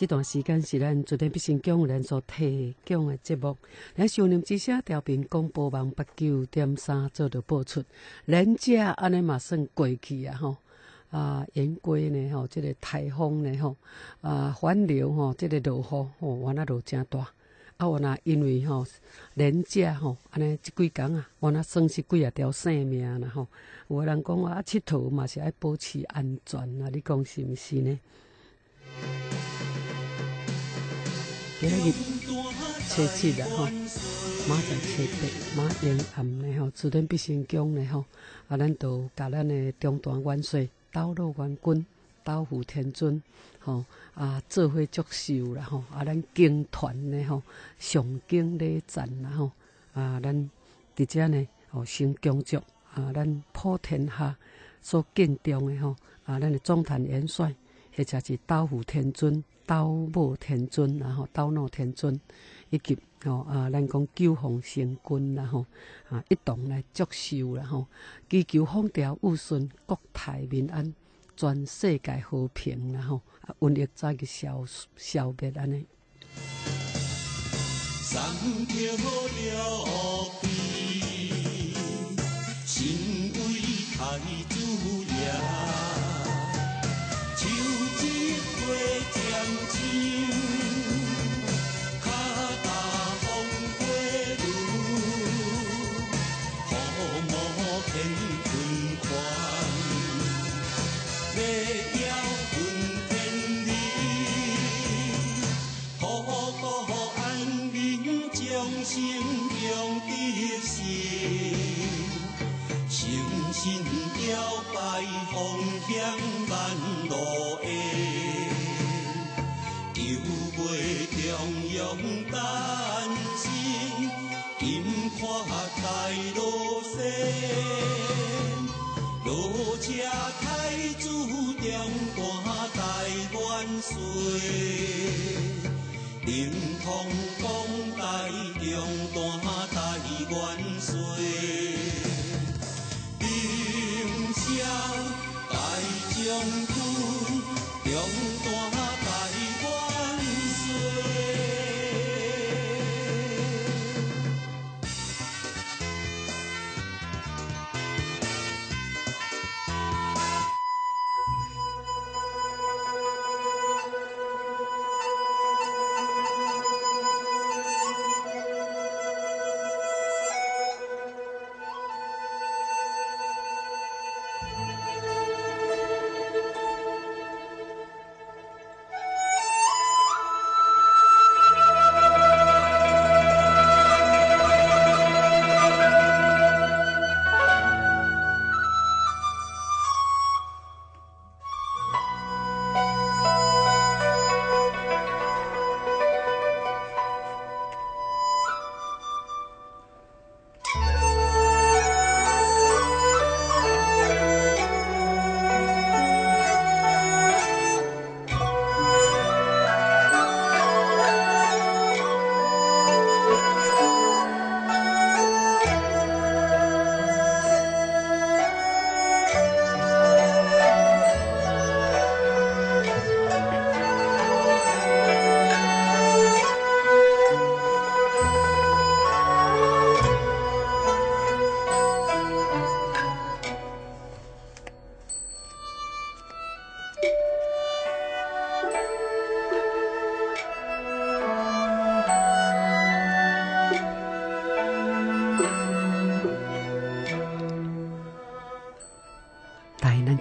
这段时间是咱昨天必先讲人所提供的节目，咱少年之声调频广播网八九点三做着播出。人家安尼嘛算过去啊吼啊，圆规呢吼，这个台风呢吼啊，环流吼，这个落雨吼，原来落真大。啊，我那因为吼廉价吼，安尼即几工啊，我那算是几啊条性命啦吼。有人讲啊，佚佗嘛是爱保持安全啊，你讲是毋是呢？今日初七啦吼，马上初八，马延暗呢吼，自然必先讲呢吼，啊，咱都甲咱的中段元帅斗罗元君、斗虎天尊。吼啊，做伙祝寿啦吼，啊，咱经团呢吼，上经礼赞啦吼，啊，咱伫遮呢吼，先恭祝啊，咱普天下所敬重的吼，啊，咱的总坛元帅，或者是刀虎天尊、刀母天尊，然后刀怒天尊，以及吼啊，咱讲九皇神君啦吼，啊，一同来祝寿啦吼，祈求风调雨顺，国泰民安。全世界和平，然后啊，瘟疫早个消消灭安尼。神招牌，风险万路下，求月重阳，丹心金花开，露鲜。落车开自中段大元岁，临通港大中段大元帅。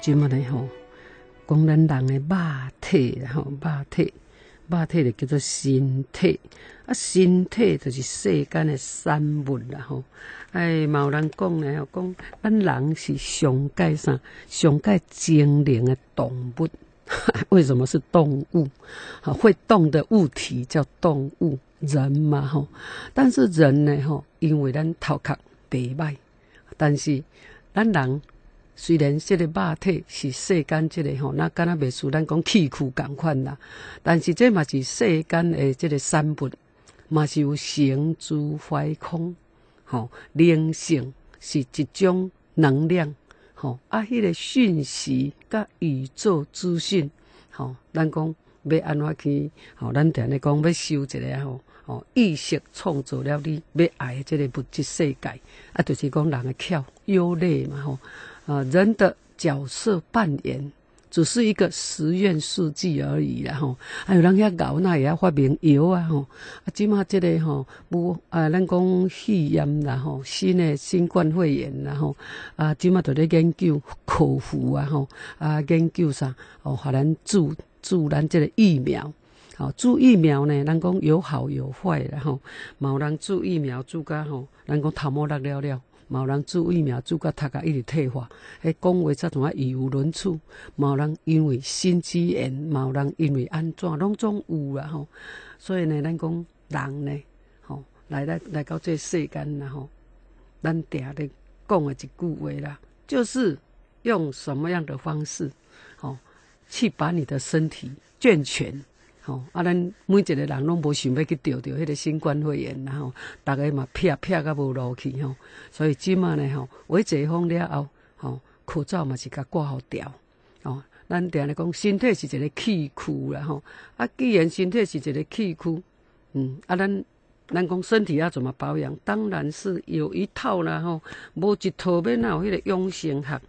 什么呢？吼，讲咱人的肉体，吼，肉体，肉体就叫做身体，啊，身体就是世间的产物啦，吼。哎，有人讲呢，讲咱人是上界上上界精灵的动物。为什么是动物？会动的物体叫动物，人嘛，吼。但是人呢，吼，因为咱头壳白歹，但是咱人。虽然这个肉体是世间这个吼，那敢若袂输咱讲气躯共款啦，但是这嘛是世间的这个产物，嘛是有生住坏空，吼，灵性是一种能量，吼啊，迄个讯息甲宇宙资讯，吼，咱讲要安怎去，吼，咱定咧讲要修一个吼，吼，意识创造了你要爱的即个物质世界，啊，就是讲人的巧优劣嘛，吼，啊，人的角色扮演。只是一个实验数据而已啦吼，还有人遐搞那也要发明药啊吼，啊，即马即个吼，无啊，咱讲肺炎啦吼，新的新冠肺炎啦吼，啊，即马都咧研究口服啊吼，啊，研究啥哦，互咱注注咱即个疫苗，吼，注疫苗呢，咱讲有好有坏啦吼，有人注疫苗注甲吼，咱讲头毛落了了。冇人注疫苗，注甲头壳一直退化，迄讲话则种啊语无伦次。冇人因为心肌炎，冇人因为安怎，拢总有啦吼。所以呢，咱讲人呢，吼来来来到这世间啦吼，咱定咧讲的一句话啦，就是用什么样的方式，吼去把你的身体健全。吼，啊，咱每一个人拢无想要去钓着迄个新冠肺炎，然后大家嘛撇撇甲无落去吼，所以即马呢吼，为解封了后，吼口罩嘛是甲挂好掉，吼，咱定咧讲身体是一个器躯啦吼，啊，既然身体是一个器躯，嗯，啊，咱咱讲身体要怎么保养，当然是有一套啦吼，无一套要哪有迄个养生学，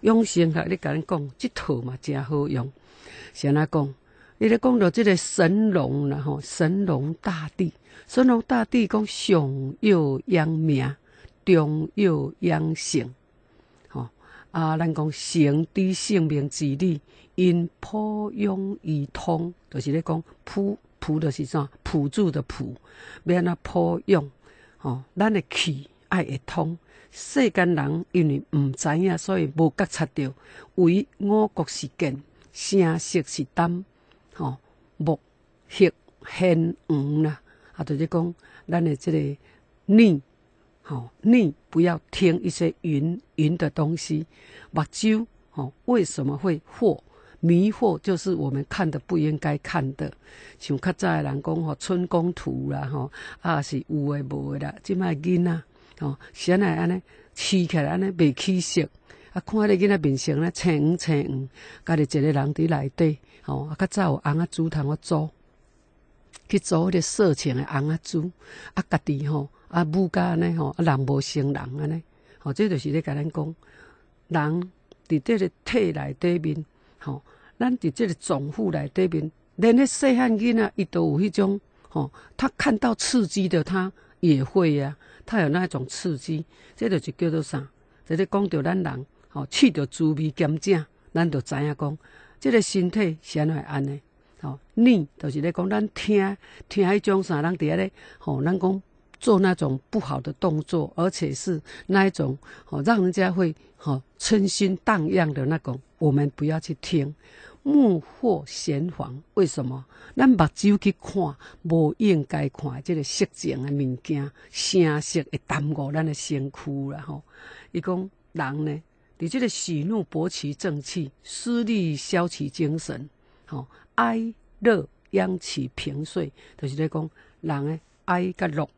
养生学你甲咱讲，即套嘛真好用，先来讲。你咧讲到即个神龙啦吼，神龙大帝，神龙大帝讲上要养命，中要养性，吼啊，咱讲生之性命之理，因普养而通，就是咧讲普普就是啥，辅助的普，要安怎普养，吼，咱的气爱会通。世间人因为毋知影，所以无觉察到，为五谷是根，声色是胆。吼，木、黑、黄啦，啊，就是讲咱的这个逆，吼逆不要听一些云云的东西。目睭，吼为什么会惑迷惑？就是我们看的不应该看的。像较早的人讲吼，春宫图啦，吼啊是有诶无诶啦。即摆囡仔，吼先来安尼饲起来安尼未起色，啊看迄个囡仔面色咧青黄青黄，家己一个人伫内底。吼，啊，较早有红仔煮通我煮，去煮迄个色情的红仔煮，啊，家己吼，啊，母家安尼吼，啊，人无成人安尼，吼，这就是咧甲咱讲，人伫这个体内底面，吼，咱伫这个脏腑内底面，连迄细汉囡仔伊都有迄种，吼，他看到刺激的他也会呀，他有那一种刺激，这就是叫做啥？这咧讲着咱人，吼，试着滋味兼正，咱就知影讲。即个身体是安会安尼？吼，你就是咧讲，咱听听迄种啥人伫遐咧，吼，咱讲做那种不好的动作，而且是那一种，吼，让人家会吼春心荡漾的那种，我们不要去听，目或闲黄。为什么？咱目睭去看，无应该看即个色情的物件，声色会耽误咱的身躯啦，吼。伊讲人呢？你这个喜怒搏其正气，思虑消其精神，吼哀乐养其平顺，就是咧讲人诶哀甲乐，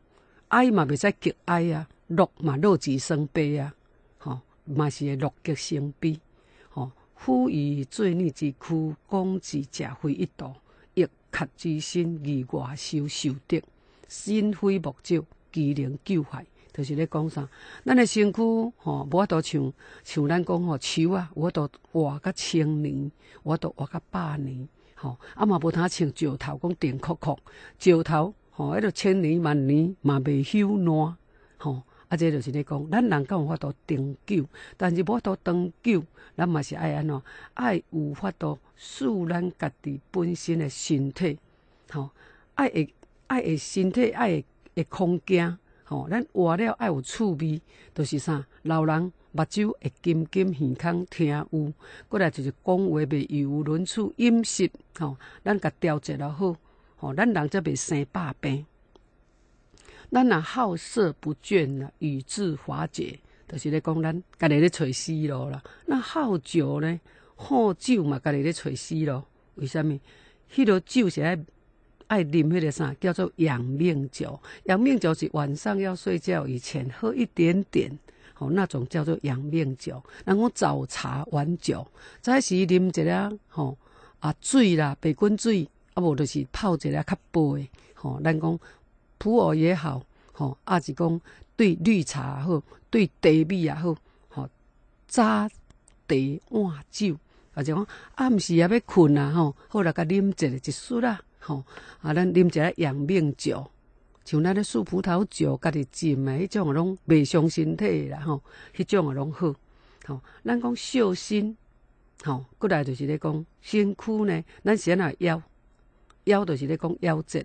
哀嘛袂使极哀啊，乐嘛乐极生悲啊，吼嘛是会乐极生悲，吼夫以罪孽之躯，攻之食非一道，亦克之心而外受受得，心非目照，其能救害。就是咧讲啥，咱诶身躯吼，无法度像像咱讲吼，树啊，有法度活甲千年，有法度活甲百年，吼，啊嘛无通像石头讲定壳壳，石头吼，迄个千年万年嘛未朽烂，吼，啊，这就是咧讲，咱人敢有法度长久，但是无法度长久，咱嘛是爱安怎，爱有法度使咱家己本身的身体，吼，爱会爱会身体爱会会空间。吼，咱活了爱有趣味，都是啥？老人目睭会金金耳孔听有，过来就是讲话袂有伦次，饮食吼，咱甲调节了好，吼，咱人则袂生百病。咱若好色不倦啦，与智华解，就是咧讲咱家己咧找死路啦。那好酒呢？好酒嘛，家己咧找死路。为虾米？迄落酒是爱。爱啉迄个啥叫做养命酒，养命酒是晚上要睡觉以前喝一点点，吼，那种叫做养命酒。人讲早茶晚酒，早时啉一个吼啊水啦，白滚水，啊无就是泡一个较薄的，吼，咱讲普洱也好，吼，啊是讲对绿茶也好，对茶米也好，吼，早茶晚酒，啊就讲暗时也要困啊，吼，好来甲啉一个一束啦，吼，啊咱啉一个养命酒。像咱咧树葡萄酒，家己浸诶，迄种拢袂伤身体啦吼，迄种诶拢好。吼，咱讲孝心，吼，过来就是咧讲身躯呢，咱先啊腰，腰就是咧讲夭折，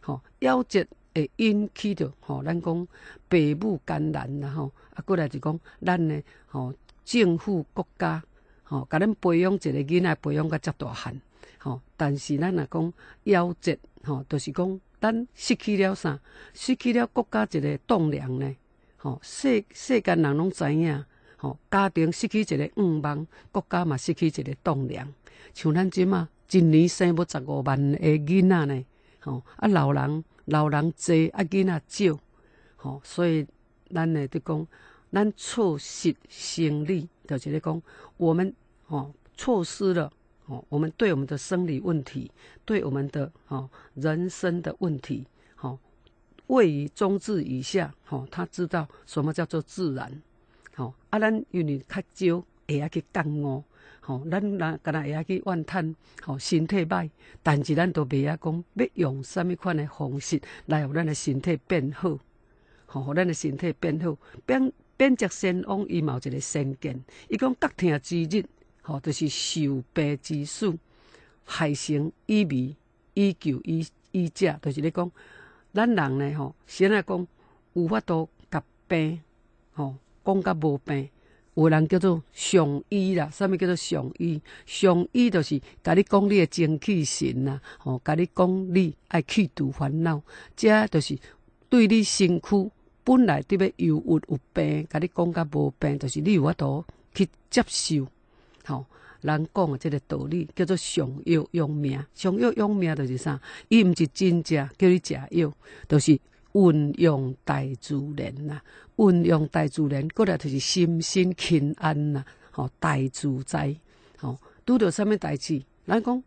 吼，夭折会引起着吼，咱讲父母艰难啦吼，啊，过来就讲咱呢，吼，政府国家，吼，甲咱培养一个囡仔，培养甲遮大汉，吼，但是咱若讲夭折，吼，就是讲。咱失去了啥？失去了国家一个栋梁呢？吼，世世间人拢知影，吼，家庭失去一个五望，国家嘛失去一个栋梁。像咱即嘛，一年生要十五万个囡仔呢，吼，啊老人老人济，啊囡仔少，吼，所以咱呢就讲，咱错失生理，就是咧讲，我们吼错失了。哦，我们对我们的生理问题，对我们的哦人生的问题，好位于中治以下，好他知道什么叫做自然，好啊，咱因为较少会晓去讲哦，好咱若敢若会晓去怨叹，好身体歹，但是咱都袂晓讲要用什么款的方式来互咱的身体变好，好互咱的身体变好，变变则先往伊嘛有一个先见，伊讲各听之日。吼，就是受病之死，害成以味以救以以食，就是咧讲，咱人呢吼，先来讲有法度甲病，吼，讲甲无病，有人叫做上医啦，啥物叫做上医？上医就是甲你讲你诶精气神啦，吼，甲你讲你爱去除烦恼，遮就是对你身躯本来伫要忧郁有病，甲你讲甲无病，就是你有法度去接受。吼，人讲诶，即个道理叫做上药养命。上药养命就是啥？伊毋是真正，叫你食药，就是运用大自然呐。运用大自然，过来就是心身平安呐。吼，大自在。吼，拄着啥物代志？咱讲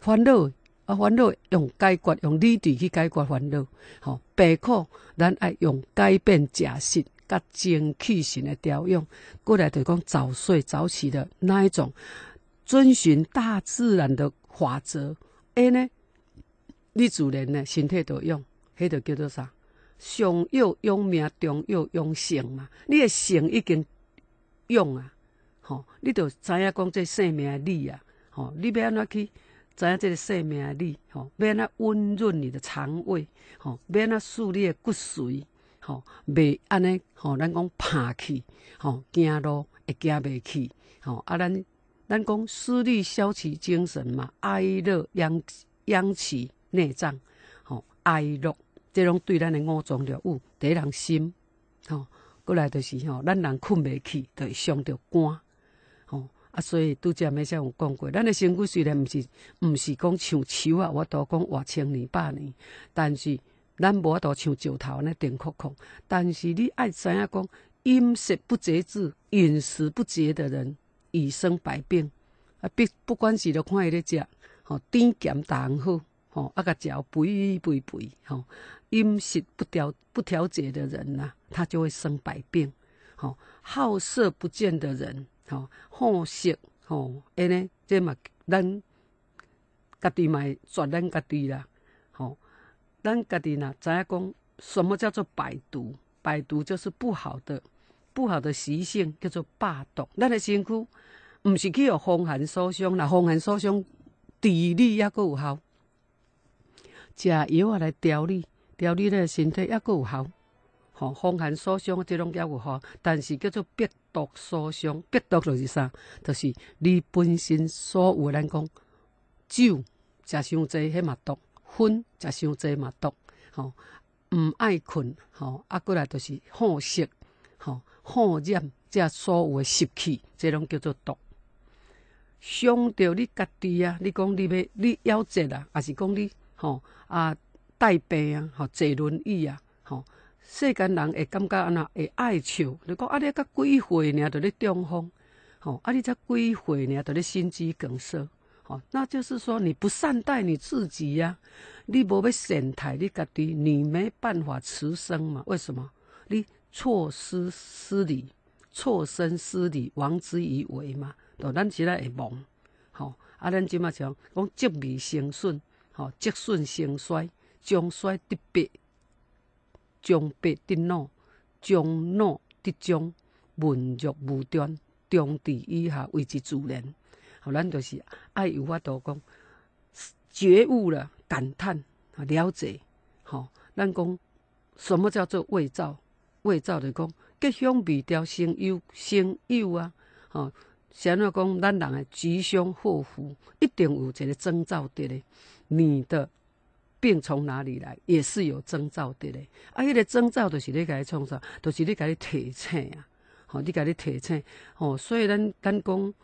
烦恼啊，烦恼用解决，用理智去解决烦恼。吼，病苦咱爱用改变食食。甲精气神的调用，过来就讲早睡早起的那一种，遵循大自然的法则。哎呢，你自然呢身体都用，迄就叫做啥？上药养命，中药养性嘛。你的性已经用啊，吼，你就知影讲这生命力啊，吼，你要安怎去知影这个生命力？吼，要安怎温润你的肠胃？吼，要安怎使你的骨髓？吼，袂安尼，吼，咱讲拍去，吼，行路会行袂去，吼，啊，咱咱讲思虑消起精神嘛，哀乐养养起内脏，吼，哀乐，这种对咱的五脏六腑，第一人心，吼，过来就是吼，咱人困袂去，就会伤着肝，吼，啊，所以拄则没像有讲过，咱的身躯虽然毋是毋是讲像树啊，我都讲活千年百年，但是。咱无法度像石头安尼定壳壳，但是你爱知影讲，饮食不节制、饮食不节的人，易生百病。啊，不不管是着看伊咧食，吼，甜咸淡好，吼，啊，甲食肥肥肥，吼，饮食不调不调节的人呐，他就会生百病。吼，好色不见的人，吼，好色，吼，安尼，这嘛，咱家己嘛，绝咱家己啦。咱家己呐，知影讲什么叫做百毒？百毒就是不好的、不好的习性，叫做霸毒。咱的身躯毋是去互风寒所伤，那风寒所伤治理也够有效，食药啊来调理，调理咱身体也够有效。吼，风寒所伤即种也有效，但是叫做病毒所伤，病毒就是啥？就是你本身所有咱讲酒食伤济，迄嘛毒。薰食伤济嘛毒，吼，毋爱困，吼，啊，过来就是好色，吼，好染，这所有诶湿气，这拢叫做毒。伤着你家己啊！你讲你要你夭折啊，还是讲你吼啊带病啊，吼坐轮椅啊，吼世间人会感觉安那会爱笑，你讲啊，你才几岁呢，就咧中风，吼，啊，你才几岁呢，就咧心肌梗塞，吼，那就是说你不善待你自己呀，你无要善待你家己，你没办法持生嘛？为什么？你错失失礼，错身失礼，亡之以为嘛？哦咱即个会忘，吼，啊，咱即马讲讲积未成顺，吼，积顺成衰，将衰得必。将败得怒，将怒得将，文弱无端，中地以下为之自然。好，咱就是爱有法度讲觉悟了，感叹啊，了解。好，咱讲什么叫做伪造？伪造就讲吉凶未调，生有生有啊。吼，安怎讲咱人诶吉凶祸福，一定有一个征兆的咧。你的。病从哪里来，也是有征兆的咧。啊，迄个征兆就是你家己创造，就是你家己提醒啊。吼，你家己提醒。吼，所以咱咱讲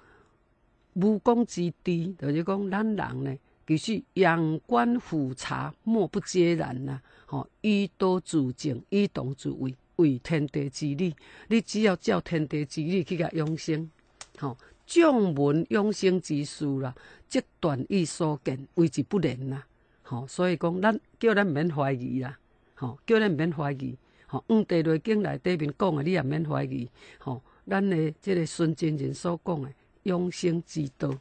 武功之低，就是讲咱人呢，其实阳关复察，莫不皆然呐。吼，以道自正，以动自为，为天地之理。你只要照天地之理去甲养生，吼，将文养生之术啦，即断以所见，为之不能呐。吼，所以讲，咱叫咱毋免怀疑啦，吼，叫咱毋免怀疑，吼，《黄帝内经》内底面讲诶，你也毋免怀疑，吼，咱诶即个孙真人所讲诶养生之道，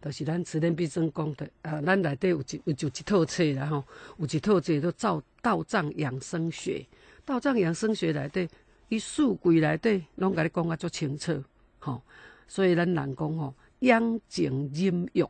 就是咱慈天必真讲的，啊，咱内底有一有就一套册啦，吼，有一套册叫造道藏养生学，道藏养生学内底，伊四柜内底拢甲你讲啊足清楚，吼，所以咱人讲吼，养静忍欲，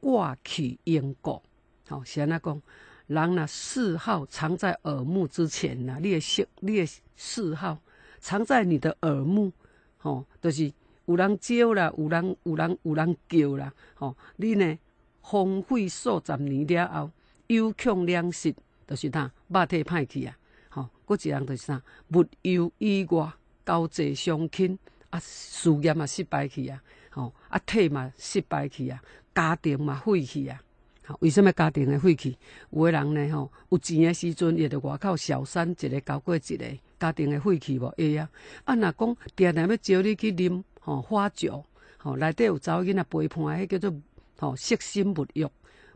挂去因果。好，是安那讲，人呐嗜好藏在耳目之前呐，你的嗜，你的嗜好藏在你的耳目，吼，就是有人招啦，有人有人有人叫啦，吼，你呢荒废数十年了后，有穷粮食，就是呾肉体歹去啊，吼，搁一人就是呾物忧以外，交际相亲啊，事业嘛失败去啊，吼，啊体嘛失败去啊，家庭嘛废去啊。吼为什么家庭会废去？有的人呢，吼有钱的时阵，也着外口小三一个交过一个，家庭会废去无？会啊！啊，若讲定定要招你去啉吼花酒，吼内底有查某囡仔陪伴，迄叫做吼色心物欲，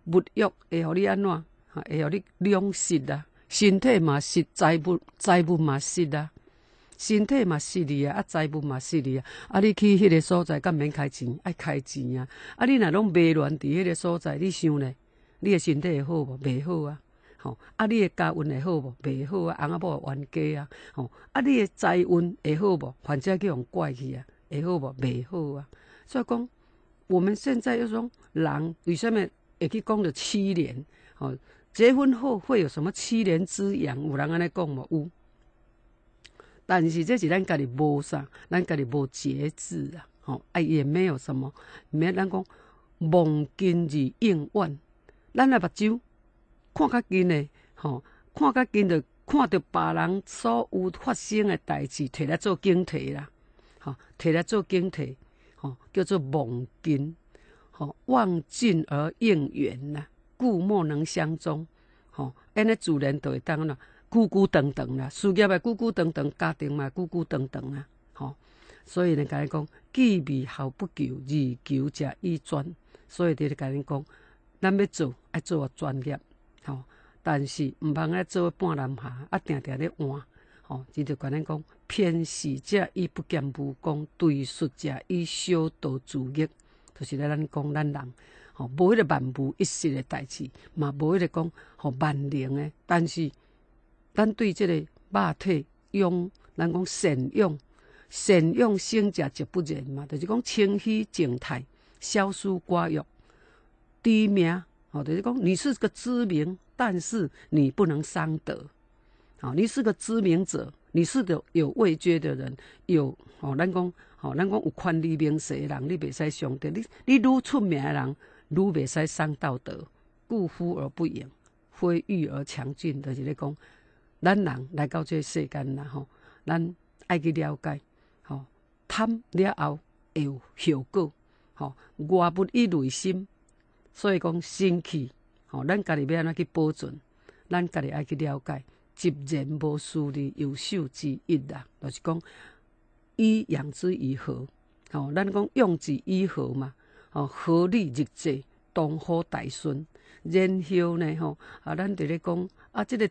物欲会互你安怎？会互你两失啊，身体嘛失，财物财物嘛失啊。身体嘛失去啊，啊财物嘛失去啊，啊你去迄个所在，敢免开钱？爱开钱啊！啊你若拢迷乱伫迄个所在，你想咧，你诶身体会好无？袂好啊！吼，啊你诶家运会好无？袂好啊！翁仔某冤家啊！吼，啊你诶财运会好无？反正叫人怪去啊！会好无？袂好啊！所以讲，我们现在要说人为什么会去讲着七年？吼，结婚后会有什么七年之痒？有人安尼讲无？有。但是这是咱家己无啥，咱家己无节制啊，吼，啊也没有什么，免咱讲望今日应万，咱诶目睭看较近诶，吼，看较近着看着别人所有发生诶代志，摕来做警惕啦，吼，摕来做警惕，吼，叫做望近，吼，望近而应远呐，故莫能相中，吼，安尼自然就会当啦。孤孤单单啦，事业嘛孤孤单单，家庭嘛孤孤单单啊，吼。所以呢，甲你讲，既未好不求，而求者以专。所以伫咧甲你讲，咱要做爱做个专业，吼。但是毋通爱做半南下，啊，定定咧换，吼。伊就甲恁讲，偏视者伊不见武功，对术者伊小道自业，就是咧咱讲咱人，吼，无迄个万无一失的代志，嘛无迄个讲吼万能的，但是。咱对即个肉体用，咱讲善用，善用性者就不仁嘛，就是讲清虚静态，消疏寡欲，低名，哦，就是讲你是个知名，但是你不能伤德，哦，你是个知名者，你是个有位阶的人，有，哦，咱讲，哦，咱讲有权利名声的人，你袂使伤德，你你愈出名的人，愈袂使伤道德，故夫而不淫，非欲而强俊，就是咧讲。咱人来到这世间啦，吼，咱爱去了解，吼，贪了后会有效果，吼，外不以内心，所以讲心气，吼，咱家己要安怎去保存，咱家己爱去了解，集然无私的优秀之一啦。就是讲以养之以和，吼，咱讲用之以和嘛，吼，合理日济，东好大顺。然后呢，吼，啊，咱伫咧讲啊，即个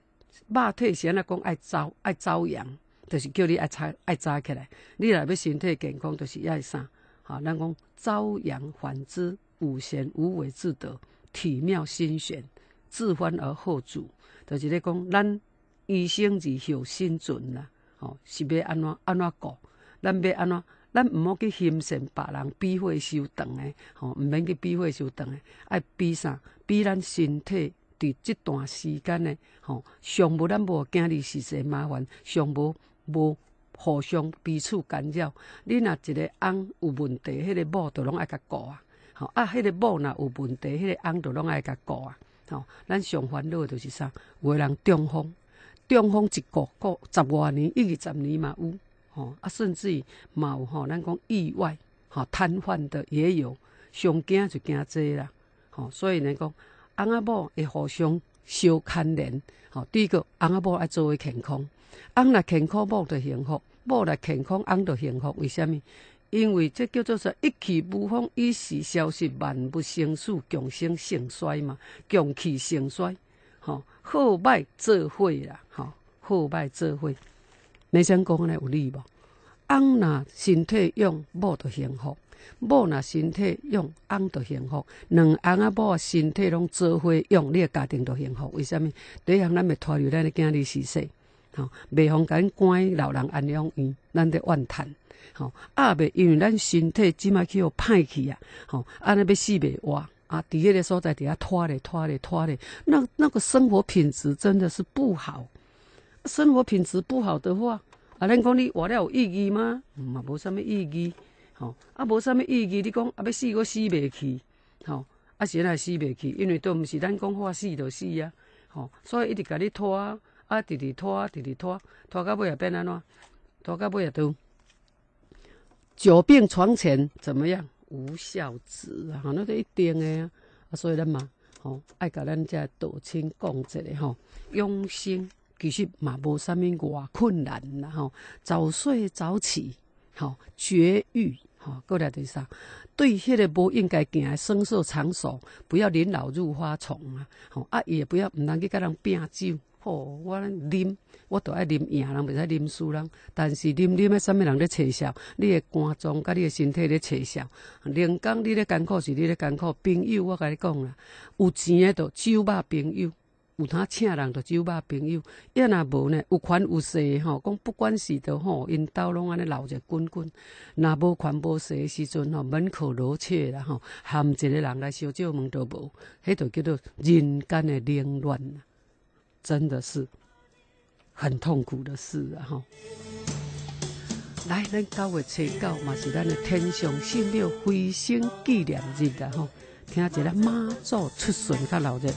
肉体是安怎讲爱走爱走养，就是叫你爱早爱早起来。你若要身体健康，就是爱啥？吼，咱讲朝阳反之，五贤无为之德，体妙心玄，自欢而后主。就是咧讲，咱医生是后心存啦，吼，是要安怎安怎过？咱要安怎？咱毋好去欣赏别人比火烧肠诶，吼，毋免去比火烧肠诶，爱比啥？比咱身体伫即段时间诶，吼，上无咱无经历时势麻烦，上无无互相彼此干扰。你若一个翁有问题，迄个某都拢爱甲顾啊，吼啊，迄个某若有问题，迄个翁都拢爱甲顾啊，吼。咱上烦恼诶就是啥？有诶人中风，中风一顾顾十外年，一二十年嘛有。吼啊，甚至于嘛有吼，咱讲意外吼瘫痪的也有，上惊就惊这啦。吼，所以呢讲，翁仔某会互相相牵连。吼，第一个，翁仔某爱做为健康，翁若健康，某就幸福；某若健康，翁就幸福。为虾米？因为这叫做说一气无风，一时消失，万不生死，共生盛衰嘛，共气盛衰。吼，好歹做伙啦，吼，好歹做伙。你想讲咧有理无？翁若身体用，某就幸福；某若身体用，翁就幸福。两翁仔某身体拢做伙用，你诶家庭就幸福。为虾米？第一项，咱袂拖累咱诶囝儿死死，吼，袂互咱关老人安养院，咱得怨叹，吼，啊，袂因为咱身体即摆去互歹去啊，吼，安尼要死袂活啊，伫迄个所在底下拖咧拖咧拖咧，那那个生活品质真的是不好。生活品质不好的话，啊，恁讲你活了有意义吗？嘛，无啥物意义，吼，啊，无啥物意义。你讲啊，要死我死袂去，吼，啊，是来死袂去，因为都毋是咱讲话死就死啊，吼，所以一直甲你拖，啊，啊直直拖啊，直直拖，拖到尾也变安怎？拖到尾也都久病床前，怎么样？无孝子啊，那个一定的啊，所以咱嘛，吼，爱甲咱遮道亲讲一下吼，用心。其实嘛无啥物外困难啦吼，早睡早起，吼绝育，吼过来第啥？对迄个无应该行诶生色场所，不要年老入花丛啊！吼啊，也不要毋通去甲人拼酒。吼，我啉，我都爱啉赢人，袂使啉输人。但是啉啉诶，啥物人咧吹笑？你诶肝脏甲你诶身体咧吹笑。连讲你咧艰苦是你咧艰苦，朋友我甲你讲啦，有钱诶都酒肉朋友。有他请人就酒肉朋友，要若无呢？有权有势吼，讲不管是的吼，因兜拢安尼闹着滚滚。若无权无势的时阵吼，门口罗雀啦吼，含一个人来烧酒门都无，迄就叫做人间的凌乱真的是很痛苦的事啊！哈。来，咱九月初九嘛是咱的天上圣庙飞升纪念日啊！哈，听一个妈祖出巡较闹热。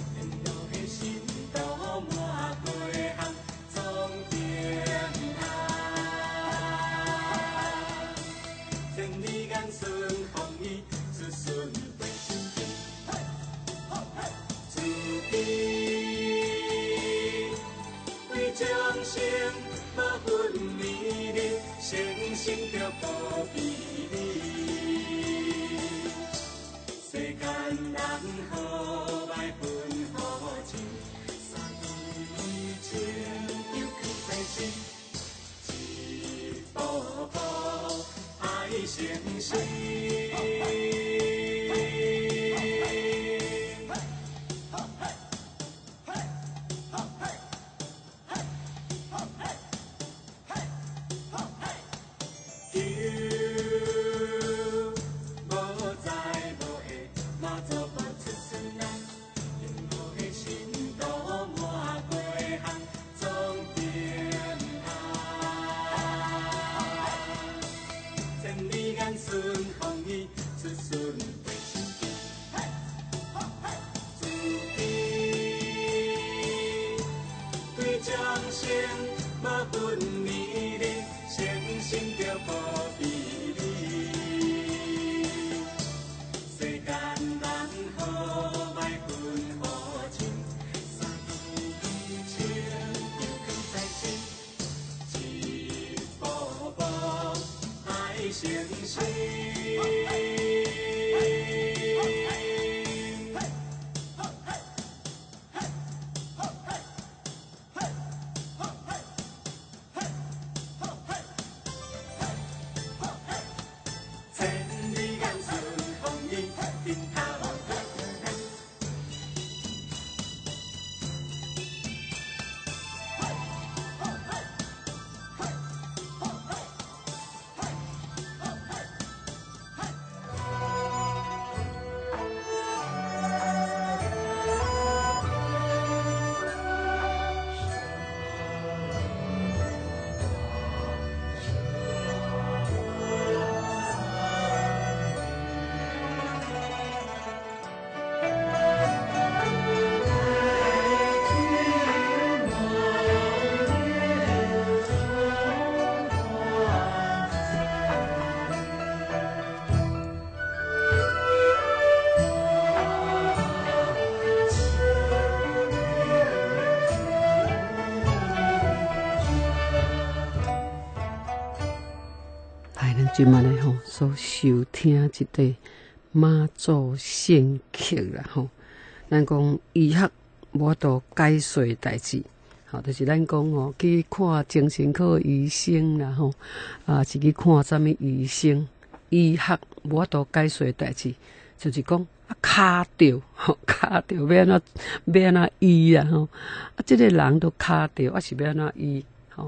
今晚咧吼，所收听一个妈祖献曲啦吼。咱讲医学无多解说代志，吼，就是咱讲吼去看精神科医生啦吼，啊是去看啥物医生？医学无多解说代志，就是讲啊卡着吼，卡着要安怎要安怎医啊吼，啊即个人都卡着，啊是要安怎医？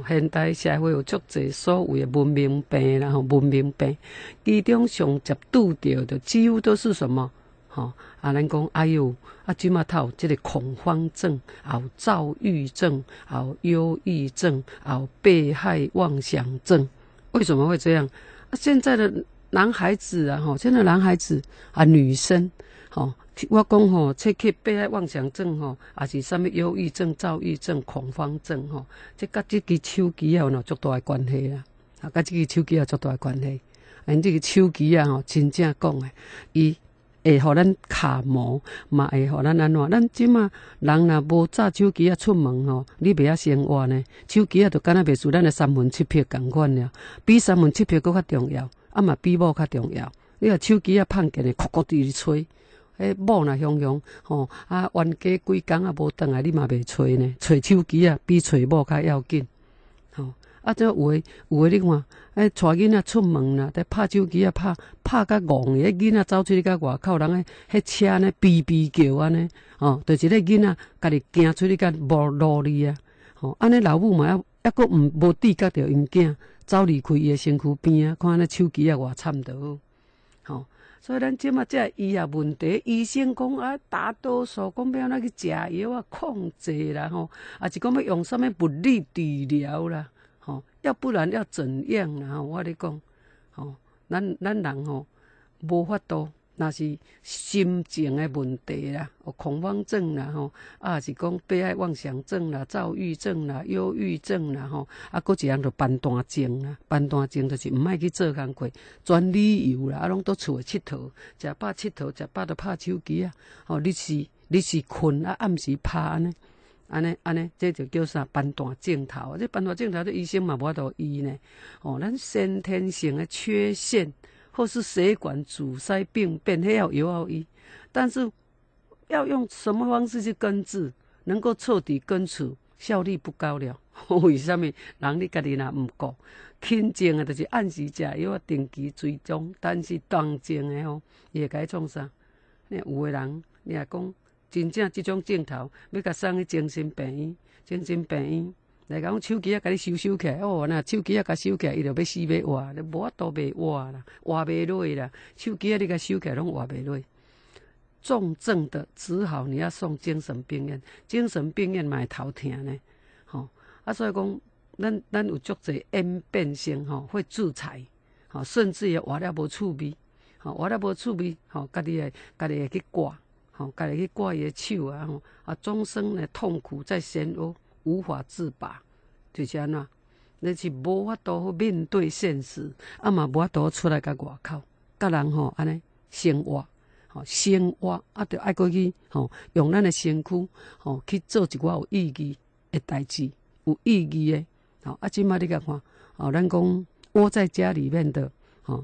现代社会有足侪所谓的文明病啦，吼，文明病，其中上接拄着的几乎都是什么？吼，啊，咱讲哎哟，啊，即马头即个恐慌症，还有躁郁症，还有忧郁症，还有被害妄想症，为什么会这样？啊，现在的男孩子啊，吼，现在男孩子啊，女生，吼。我讲吼，切克被害妄想症吼，也是啥物忧郁症、躁郁症、恐慌症吼，这甲即支手机有喏足大诶关系啦，啊，甲即支手机有足大诶关系。因即个手机啊吼，真正讲诶，伊会互咱卡膜，嘛会互咱安怎？咱即马人若无揸手机啊出门吼，你袂晓生活呢？手机啊，就敢若袂输咱诶三分七拍共款了，比三分七拍搁较重要，啊嘛比某较重要。你若手机啊碰见诶，哭哭伫咧吹。诶，某若凶凶吼，啊，冤家几工啊无倒来，你嘛袂找呢？找手机啊，比找某较要紧，吼。啊，这有诶有诶，你看，诶，带囡仔出门啦，在拍手机啊，拍拍甲戆诶，囡仔走出去甲外口，人诶，迄车呢，哔哔叫安尼，吼，就是咧囡仔家己行出去甲无路哩啊，吼，安尼老母嘛，抑抑阁毋无知觉着因囝走离开伊诶身躯边啊，看安尼手机啊，偌惨着，所以咱即马即个医药问题，医生讲啊，大多数讲要安怎去食药啊，控制啦吼，啊是讲要用什物物理治疗啦，吼，要不然要怎样啦？吼，我咧讲，吼，咱咱人吼无法度。那是心情的问题啦，有恐慌症啦，吼，啊是讲被害妄想症啦、躁郁症啦、忧郁症啦，吼，啊，搁一样就 band 单症啦，band 单症就是毋爱去做工课，专旅游啦，啊，拢伫厝诶佚佗，食饱佚佗，食饱就拍手机啊，吼，你是你是困啊，暗时拍安尼，安尼安尼，这就叫啥 band 单症头，这 band 单症头，这医生嘛无法度医呢，哦，咱先天性诶缺陷。或是血管阻塞病变，还要有药医，但是要用什么方式去根治，能够彻底根除，效率不高了。为什么？人你家己若毋顾，轻症的就是按时食药，定期追踪；但是重症的吼，伊会甲伊创啥？你有的人，你若讲真正即种镜头，要甲送去精神病院，精神病院。来讲手机啊，甲你收收起来哦。那手机啊，甲收起来，伊就要死要活，你无法度袂活啦，活袂落啦。手机啊，你甲收起来拢活袂落。重症的只好你要送精神病院，精神病院嘛头疼呢。吼啊，所以讲，咱咱有足侪因变性吼，会制裁，吼，甚至于活了无趣味，吼，活了无趣味，吼，家己会家己会去挂，吼，家己去挂伊的手啊，吼，啊，终生的痛苦在先哦。无法自拔，就是安怎？你是无法度面对现实，啊嘛无法度出来甲外口，甲人吼安尼生活，吼生活啊，着爱过去吼，用咱的身躯吼去做一寡有意义的代志，有意义的。吼啊，即摆你甲看，吼咱讲窝在家里面的，吼，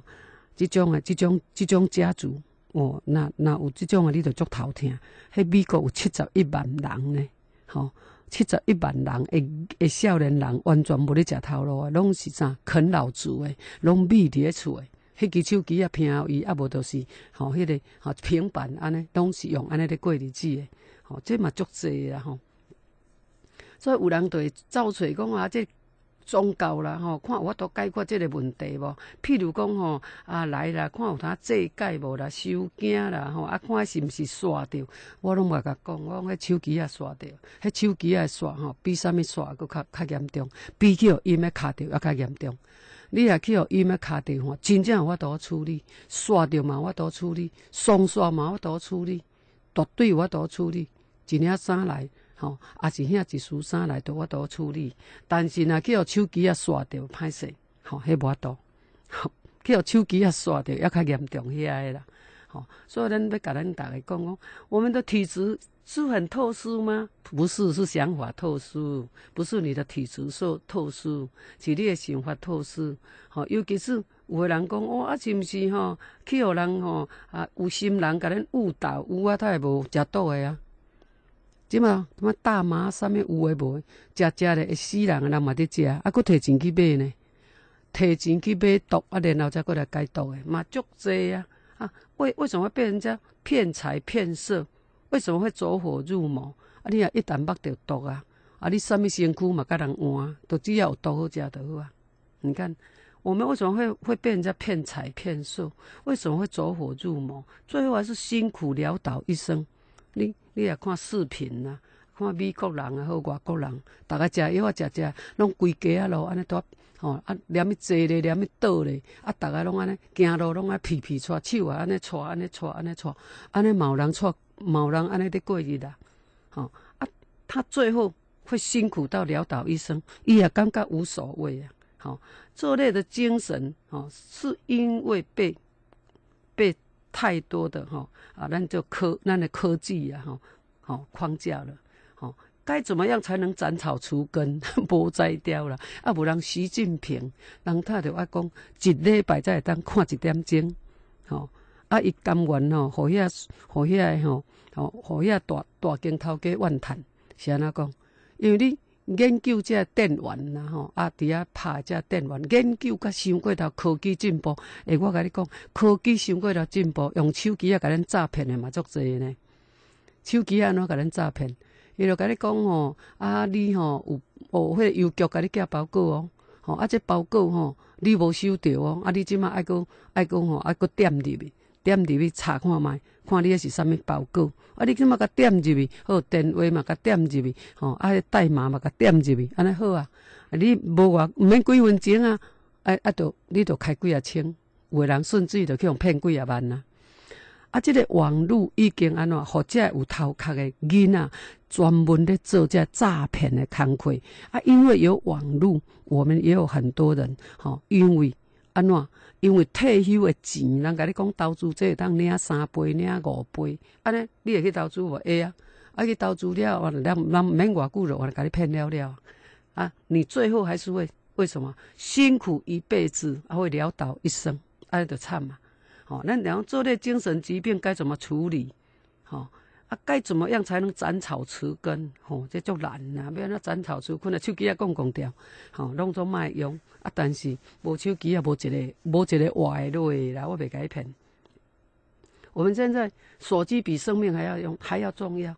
即种诶，即种即种家族，哦，那那有即种诶，你着足头疼。迄美国有七十一万人呢，吼，七十一万人诶诶少年人完全无咧食头路啊，拢是啥啃老族诶，拢秘伫咧厝诶。迄支手机啊，平伊啊无著是吼，迄个吼平板安尼，拢是用安尼咧过日子诶，吼，这嘛足济啊吼。所以有人就会走出讲啊，这宗教啦吼，看我都解决即个问题无？譬如讲吼啊来啦，看有通戒戒无啦，收惊啦吼，啊看是毋是刷着？我拢无甲讲，我讲迄手机啊刷着，迄手机啊刷吼，比啥物刷佫较较严重，比起音诶卡着也较严重。你若去互音诶卡着吼，真正有法度处理，刷着嘛有法度处理，双刷嘛有法度处理，绝对有法度处理，一领衫来。吼，也是遐一束衫来，都我都处理。但是若去互手机啊刷着歹势，吼，迄无法度。去互手机啊刷着，抑较严重遐个啦。吼，所以咱要甲咱逐个讲讲，我们的体质是很特殊吗？不是，是想法特殊。不是你的体质说特殊，是你的想法特殊。吼，尤其是有个人讲，哦，啊，是毋是吼？去互人吼啊，有心人甲咱误导，有啊，他也无食倒个啊。即嘛，什么大麻啥物有诶无？食食咧会死人诶人嘛伫食，啊，佫摕钱去买呢？摕钱去买毒，啊，然后再过来解毒诶，嘛足济啊！啊，为为什么会被人家骗财骗色？为什么会走火入魔？啊，你若一旦捌着毒啊，啊，你啥物身躯嘛甲人换，都只要有毒好食就好啊！你看，我们为什么会会被人家骗财骗色？为什么会走火入魔？最后还是辛苦潦倒一生。你你也看视频啦，看美国人也好，外国人，逐个食药啊，食食，拢规家啊路安尼都吼啊，连咪坐咧，连咪倒咧，啊，逐个拢安尼行路拢爱皮皮搓手啊，安尼搓，安尼搓，安尼搓，安尼冇人搓，冇人安尼伫过日啦，吼啊，他最后会辛苦到潦倒一生，伊也感觉无所谓啊，吼，这类的精神，吼，是因为被被。太多的哈啊，咱就科咱的科技呀哈，好框架了，好该怎么样才能斩草除根，无摘掉了啊？无让习近平，人他就爱讲一礼拜才会当看一点钟，吼啊！伊甘愿吼，互遐互遐吼，吼互遐大大镜头给万叹，是安怎讲？因为你。研究这电源啦吼，啊，伫遐拍这电源，研究甲伤过头科技进步。诶，我甲你讲，科技伤过头进步，用手机啊，甲咱诈骗诶嘛足济呢。手机安怎甲咱诈骗？伊就甲你讲吼，啊，你吼有有，迄个邮局甲你寄包裹哦，吼，啊，这包裹吼，你无收到哦，啊，你即马爱搁爱搁吼，爱搁点入去。点入去查看觅，看你迄是啥物包裹。啊，你即马甲点入去，好电话嘛，甲点入去，吼，啊，迄代码嘛，甲点入去，安尼好啊。你无偌毋免几分钟啊，啊啊，着你着开几啊千，有诶人甚至着去用骗几啊万啊。啊，即个网络已经安怎，或者有头壳诶囡仔专门咧做这诈骗诶工课。啊，因为有网络，我们也有很多人，吼，因为安怎？因为退休的钱，人甲你讲投资，这会当领三倍、领五倍，安尼你会去投资无？会啊！啊去投资了，完了，人免偌久了，完了，甲你骗了了啊！你最后还是会为什么辛苦一辈子，还会潦倒一生，安尼就惨嘛！好，那然后做这精神疾病该怎么处理？好。啊，该怎么样才能斩草除根？吼，这足难呐！要安怎斩草除根啊？手机啊，讲讲掉，吼，拢总卖用啊。但是无手机啊，无一个，无一个活的落啦，我袂甲伊骗。我们现在手机比生命还要用，还要重要。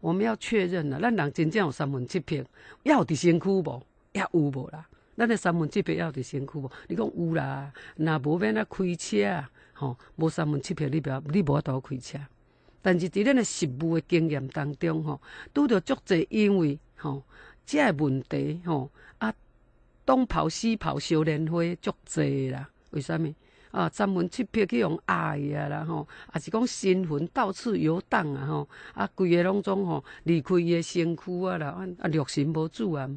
我们要确认啦，咱人真正有三分七魄，要伫身躯无？也有无啦？咱的三分七魄要伫身躯无？你讲有啦，那无免啊开车，吼，无三分七魄，你不要，你无法度开车。但是伫咱的实务的经验当中，吼，拄着足济因为吼，即个问题吼，啊，东跑西跑烧莲花足济啦。为虾米？啊，三分七魄去用爱啊啦吼，啊是讲身魂到处游荡啊吼，啊规个拢总吼离开伊的身躯啊啦，啊六神无主啊，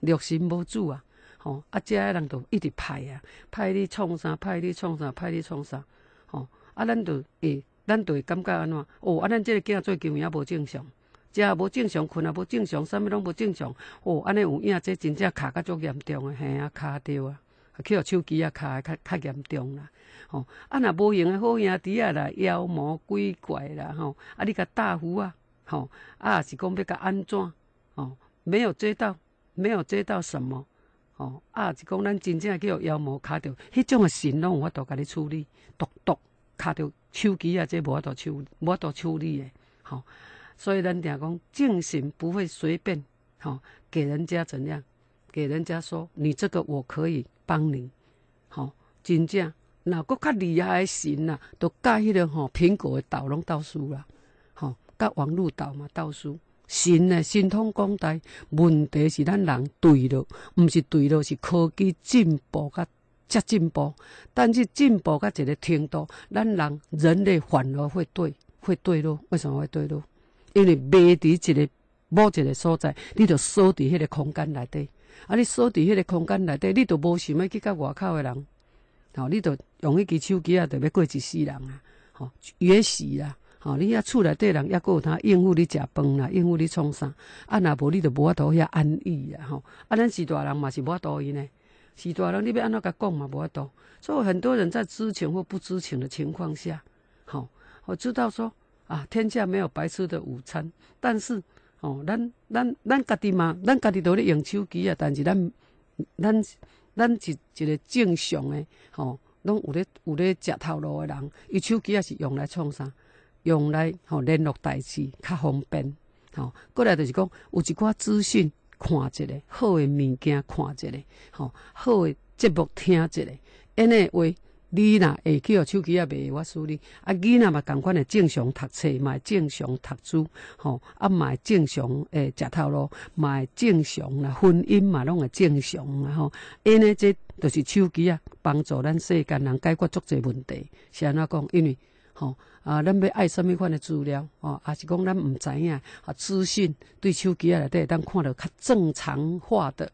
六神无主啊，吼啊，遮个人都一直派啊，派你创啥，派你创啥，派你创啥，吼啊，咱就会。咱就会感觉安怎？哦，啊，咱即个囝最近也无正常，食也无正常，困也无正常，啥物拢无正常。哦，安尼有影，这真正卡甲足严重诶，嘿啊，卡着啊，去互手机啊卡较较严重啦。吼，啊，若无用诶好兄弟啊啦，妖魔鬼怪啦，吼，啊，你甲大呼啊，吼，啊，是讲要甲安怎？吼，没有追到，没有追到什么？吼，啊，是讲咱真正叫妖魔卡着，迄种诶神拢有法度甲你处理，毒毒卡着手机啊，这无法度处，无法度处理诶，吼，所以咱定讲正神不会随便，吼，给人家怎样，给人家说你这个我可以帮你，吼，真正。那搁较厉害诶神呐，都甲迄个吼苹果诶道拢斗输啦，吼甲网络道嘛斗输。神呢神通广大，问题是咱人对了，毋是对了，是科技进步甲遮进步。但是进步甲一个程度，咱人人类反而会对会对咯？为什么会对咯？因为迷伫一个某一个所在，你着锁伫迄个空间内底，啊，你锁伫迄个空间内底，你着无想要去甲外口诶人。吼，你著用迄支手机啊，著要过一世人啊！吼，约时啦，吼，你遐厝内底人抑阁有通应付你食饭啦，应付你创啥？啊，若无你著无法度遐安逸啊！吼，啊，咱是大人嘛是无法度伊呢？是大人你要安怎甲讲嘛无法度？所以很多人在知情或不知情的情况下，吼，我知道说啊，天下没有白吃的午餐，但是哦，咱咱咱家己嘛，咱家己都咧用手机啊，但是咱咱。咱是一个正常诶，吼，拢有咧有咧食头路诶人，伊手机也是用来创啥？用来吼联络代志较方便，吼。过来就是讲有一寡资讯看一下，好诶物件看一下，吼，好诶节目听一下，因诶话。你若会去互手机也袂我处理，啊，囡仔嘛共款诶正常读册，嘛正常读书，吼，啊，嘛正常诶食头路，嘛正常啦，婚姻嘛拢会正常啊，吼，因诶这著是手机啊，帮助咱世间人解决足侪问题。是安怎讲？因为吼啊，咱要爱什物款诶资料，吼，也是讲咱毋知影啊，资讯对手机啊内底咱看到较正常化的，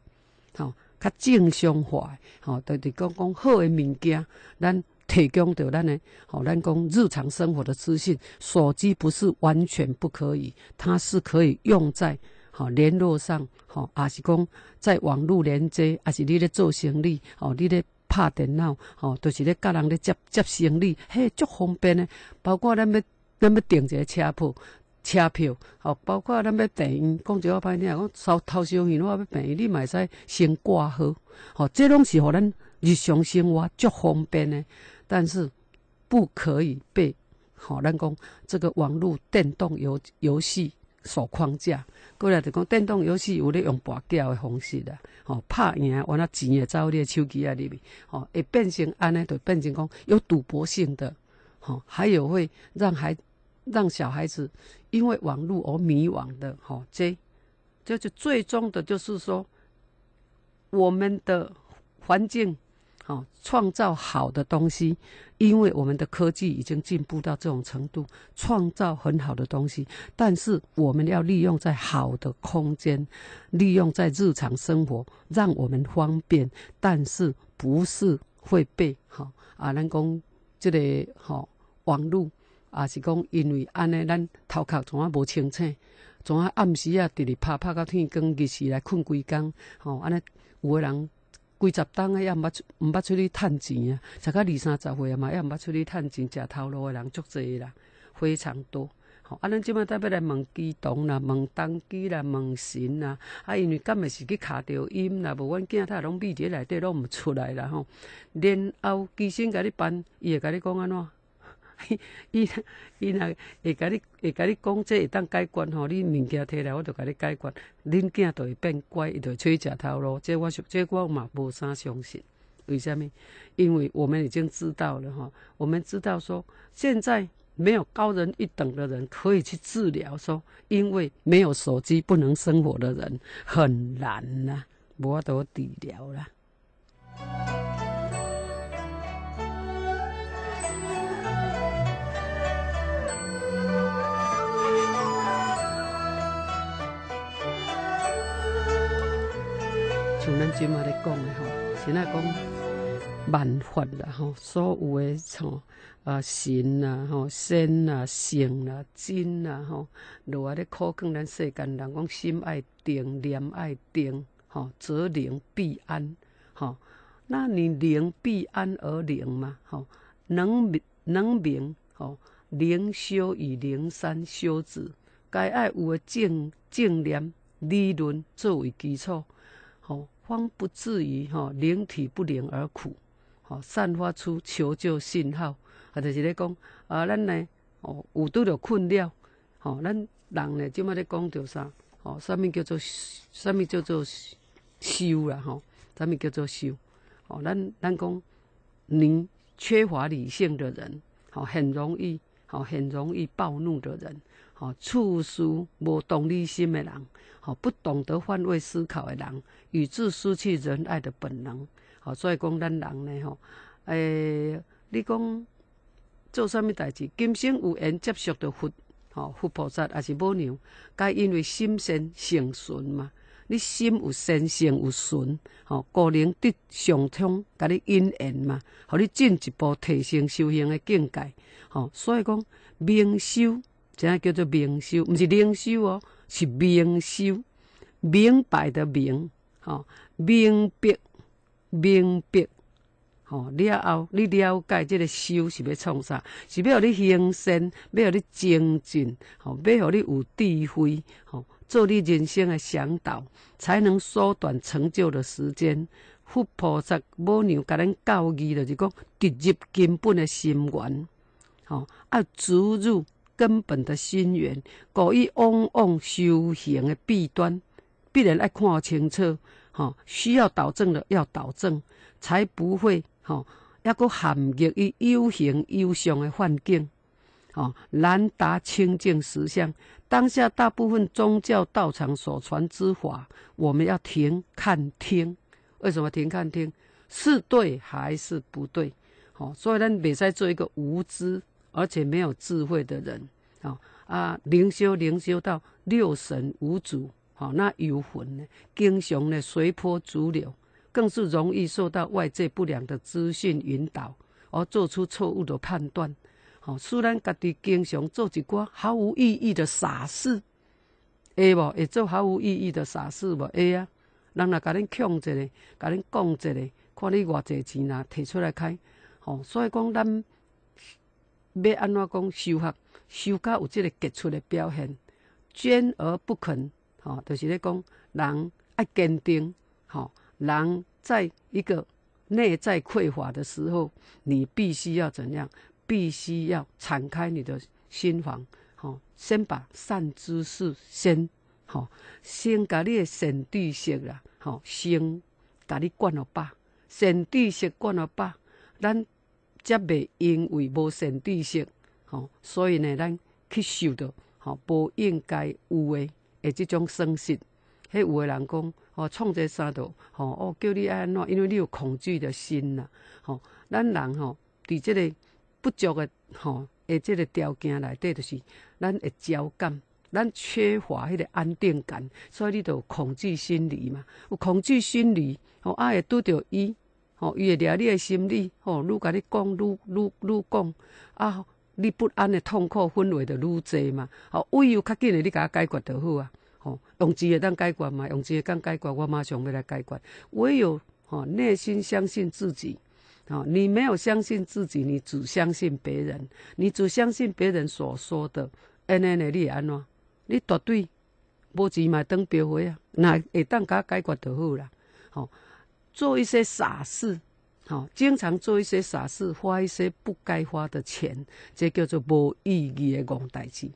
吼。较正常化，吼，就是讲讲好诶物件，咱提供着咱诶，吼，咱讲日常生活的资讯，手机不是完全不可以，它是可以用在吼联络上，吼，也是讲在网络连接，也是你咧做生意，吼，你咧拍电脑，吼，都是咧甲人咧接接生理，嘿，足方便诶，包括咱要咱要订一个车票。车票，吼，包括咱要病院，讲一个歹听，讲头头先去，我要病院，你嘛会使先挂号，吼，这拢是互咱日常生活足方便诶，但是不可以被，吼，咱讲这个网络电动游游戏所框架。过来就讲电动游戏有咧用跋筊的方式啦，吼，拍赢，完了钱会走你手机啊里面，吼，会变成安尼，就变成讲有赌博性的，吼，还有会让孩让小孩子。因为网络而迷惘的，吼，这，就是最终的，就是说，我们的环境，好，创造好的东西，因为我们的科技已经进步到这种程度，创造很好的东西，但是我们要利用在好的空间，利用在日常生活，让我们方便，但是不是会被，哈，啊，咱讲这个，哈，网络。也是讲，因为安尼，咱头壳怎啊无清醒，怎啊暗时啊，直直拍拍到天光，日时来困几工，吼，安尼有个人几十单啊，也毋捌出毋捌出去趁钱啊，才到二三十岁啊嘛，也毋捌出去趁钱，食头路的人足侪啦，非常多。吼，啊，咱即摆再要来问机动啦，问当机啦，问神啦，啊，因为敢毋是去卡着音啦，无阮囝他拢秘伫内底拢毋出来啦吼。然后机身甲你办，伊会甲你讲安怎？伊伊若会甲你会甲你讲，这会当解决吼，你物件摕来，我就甲你解决。恁囝就会变乖，伊就会去食头路。这我这我嘛无啥相信。为什么？因为我们已经知道了哈，我们知道说，现在没有高人一等的人可以去治疗。说，因为没有手机不能生活的人很难呐，无得治疗啦。像咱今嘛咧讲的吼，现在讲万法啦吼，所有的吼啊神啦吼、仙啦、圣啦、真啦吼，落来咧考讲咱世间人讲心爱定、念爱定吼，则灵必安吼。那你灵必安而灵嘛？吼，能明能明，吼，灵修以灵山修止，该爱有诶正正念理论作为基础，方不至于吼灵体不灵而苦，吼，散发出求救信号，啊，就是咧讲啊，咱呢，哦，有拄着困了，吼，咱人呢，即马咧讲着啥？吼，啥物叫做啥物叫做修啦？吼，啥物叫做修？哦，咱咱讲，你缺乏理性的人，哦，很容易，哦，很容易暴怒的人，哦，处事无同理心的人，哦，不懂得换位思考的人，以致失去仁爱的本能。哦，所以讲咱人呢，吼，诶，你讲做啥物代志，今生有缘接触到佛，吼，佛菩萨也是母娘，该因为心善成顺嘛。你心有善性有纯，吼，个人得上通，甲你因缘嘛，互你进一步提升修行的境界，吼。所以讲明修，怎叫做明修？毋是灵修哦，是明修，明白的明，吼，明白，明白，吼。了后，你了解即个修是要创啥？是要互你行善，要互你精进，吼，要互你有智慧，吼。做你人生的向导，才能缩短成就的时间。佛菩萨母娘甲咱教义，就是讲直入根本的心源，吼，要植入根本的心源，故意往往修行的弊端，必然要看清楚，吼，需要导正的要导正，才不会吼，抑个陷入于有形有相的幻境，吼，难达清净实相。当下大部分宗教道场所传之法，我们要停看听。为什么停看听？是对还是不对？好，所以咱袂使做一个无知而且没有智慧的人。好啊，灵修灵修到六神无主，好，那游魂呢，经常呢随波逐流，更是容易受到外界不良的资讯引导，而做出错误的判断。哦，使咱家己经常做一寡毫无意义的傻事，会无？会做毫无意义的傻事无？会啊！人若甲恁强一个，甲恁讲一个，看你偌济钱啊，摕出来开。所以讲咱要安怎讲修学，修甲有即个杰出的表现，捐而不肯，吼，就是咧讲人爱坚定，吼，人在一个内在匮乏的时候，你必须要怎样？必须要敞开你的心房，吼，先把善知识先，吼，先甲你的善知识啦，吼，先甲你灌了饱，善知识灌了吧，咱则袂因为无善知识，吼，所以呢，咱去受到吼无应该有诶诶即种损失。迄有诶人讲，吼，创这三道，吼，哦，叫你安怎？因为你有恐惧的心啦，吼，咱人吼，伫即个。不足诶吼，诶，即个条件内底，就是咱会焦感，咱缺乏迄个安定感，所以你有恐惧心理嘛。有恐惧心理，吼，啊会拄着伊，吼，伊会掠你诶心理，吼，愈甲你讲，愈愈愈讲，啊，你不安的痛苦氛围就愈济嘛。吼，唯有较紧的，你甲我解决就好啊。吼，用钱会当解决嘛？用钱会当解决，我马上要来解决。唯有吼，内心相信自己。哦，你没有相信自己，你只相信别人，你只相信别人所说的，安尼呢？你会安怎？你绝对无钱嘛当标会啊？那会当甲解决就好啦。吼，做一些傻事，吼，经常做一些傻事，花一些不该花的钱，这叫做无意义的戆代志。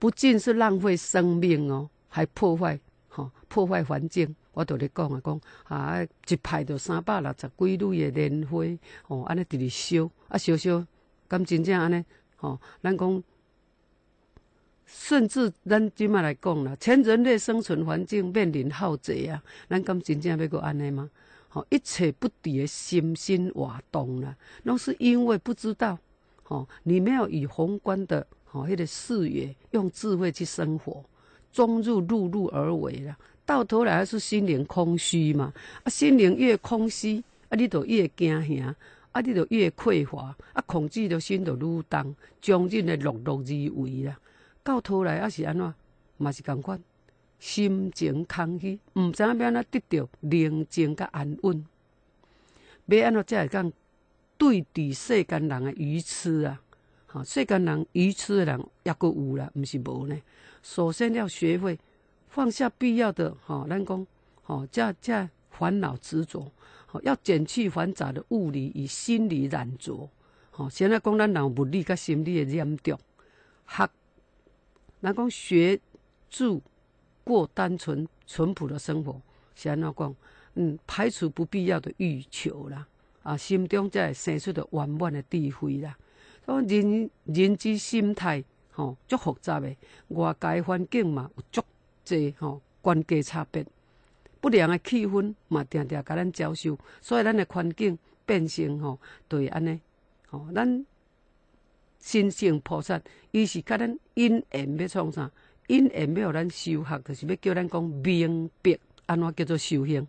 不仅是浪费生命哦，还破坏，吼，破坏环境。我都你讲啊，讲啊，一排着三百六十几蕊的莲花，吼，安尼直直烧，啊烧烧，咁真正安尼，吼，咱讲，甚至咱即马来讲啦，全人类生存环境面临浩劫啊，咱敢真正要过安尼吗？吼，一切不敌的心心活动啦，拢是因为不知道，吼，你没有以宏观的，吼，迄个视野，用智慧去生活，终日碌碌而为啦。到头来还是心灵空虚嘛？啊，心灵越空虚，啊，你就越惊吓，啊，你就越匮乏，啊，恐惧的心就愈重，将人的碌碌而为啦。到头来还是安怎？嘛是共款，心情空虚，毋知影要安怎得到宁静甲安稳，要安怎才会讲对治世间人诶愚痴啊！吼，世间人愚痴诶人抑阁有啦，毋是无呢。首先要学会放下必要的，吼，咱讲，吼，这这烦恼执着，吼，要减去繁杂的物理与心理染着，吼。现在讲咱人物理甲心理诶染着，学，咱讲学住。过单纯淳朴的生活，是安怎讲？嗯，排除不必要的欲求啦，啊，心中才会生出的圆满的智慧啦。所以人人之心态，吼，足复杂的，外界环境嘛有足济吼，关键差别，不良的气氛嘛，定定甲咱遭受，所以咱的环境变成吼，对安尼，吼，咱心性菩萨，伊是甲咱因缘要创啥？因缘要咱修学，就是要叫咱讲明白安怎叫做修行。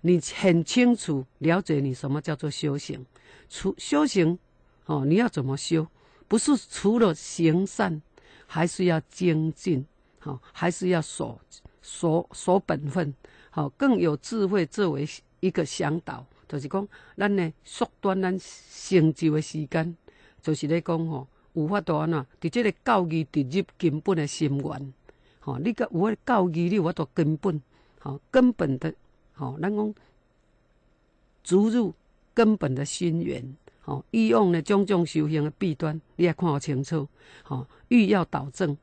你很清楚了解你什么叫做修行？除修行哦，你要怎么修？不是除了行善，还是要精进，好，还是要守守守本分，好，更有智慧作为一个向导，就是讲咱呢缩短咱成就的时间，就是咧讲吼。有法度安怎？伫即个教义直入根本的心源，吼！你甲有法教义，你有法度根本，吼，根本的，吼，咱讲注入根本的心源，吼，以往呢种种修行的弊端，你也看清楚，吼，欲要导正，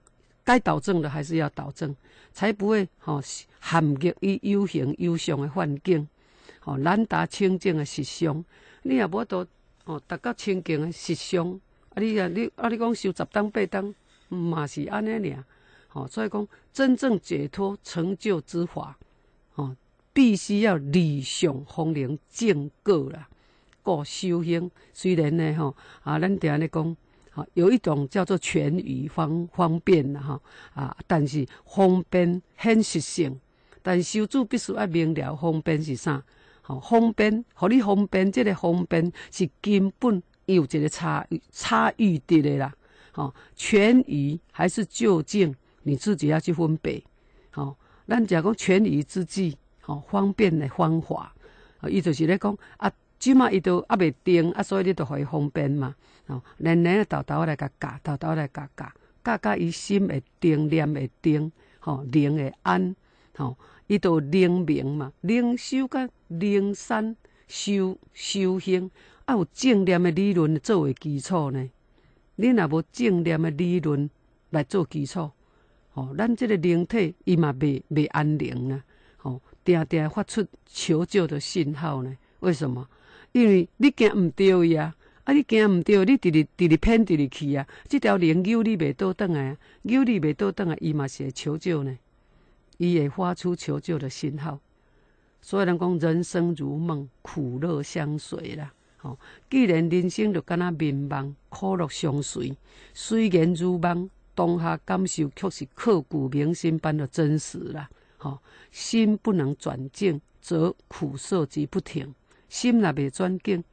该导正的还是要导正，才不会吼陷入于有形有相的环境，吼，难达清净的实相。你也无度，哦，达到清净的实相。啊！你啊，你啊，你讲修十当八当，嘛是安尼尔，吼。所以讲，真正解脱成就之法，吼，必须要理想方能正果啦。过修行虽然呢，吼啊，咱定安尼讲，哦，有一种叫做权宜方方便啦，吼啊，但是方便很实性，但修主必须要明了方便是啥，吼，方便，互你方便，这个方便是根本。有一个差差异伫的啦，吼，全疑还是究竟，你自己要去分辨，吼。咱讲讲全疑之计，吼，方便的方法，伊就是咧讲啊，即马伊都还未定，啊，所以你都可以方便嘛，吼，连连豆豆来甲教，豆豆来甲教，教教伊心会定，念会定，吼，灵会安，吼，伊都灵明嘛，灵修甲灵山修修行。啊，有正念的理论作为基础呢。你若无正念的理论来做基础，吼，咱这个灵体伊嘛未未安宁啊，吼，定定发出求救的信号呢？为什么？因为你行毋对呀，啊，啊你行毋对，你直直直直偏直直去啊，这条灵救你未倒转来，啊，救你未倒转来，伊嘛是会求救呢，伊会发出求救的信号。所以人讲人生如梦，苦乐相随啦。吼既然人生就敢若眠梦，苦乐相随。虽然如梦，当下感受却是刻骨铭心般的真实啦。吼，心不能转境，则苦涩之不停；心若未转境，